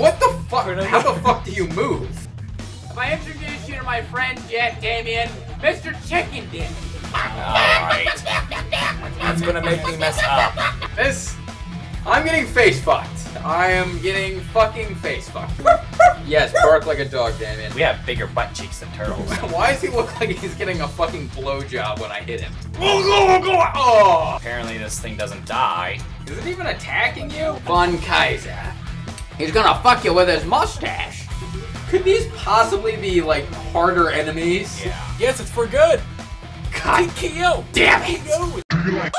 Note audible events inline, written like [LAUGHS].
fuck? the fuck? How the fuck do you move? If I introduce you to my friend yet, Damian, Mr. Chicken Dick. Alright. That's gonna make me mess up. This, I'm getting face fucked. I am getting fucking face fucked. yes, bark like a dog, Damian. We have bigger butt cheeks than turtles. [LAUGHS] Why does he look like he's getting a fucking blowjob when I hit him? Oh! Apparently this thing doesn't die. Is it even attacking you? Von Kaiser. He's gonna fuck you with his mustache. Could these possibly be like harder enemies? Yeah. Yes, it's for good. God Kill. damn it! Go.